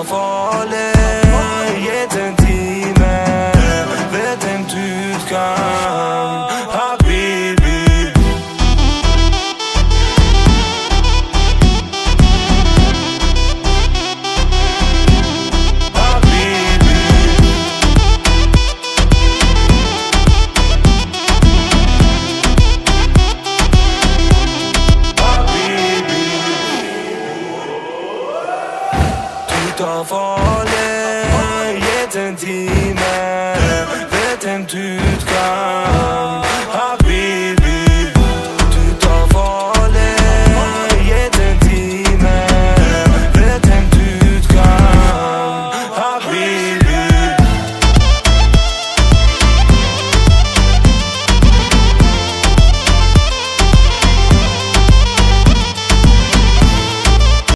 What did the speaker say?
tar farlig Tar farlig jeden utgang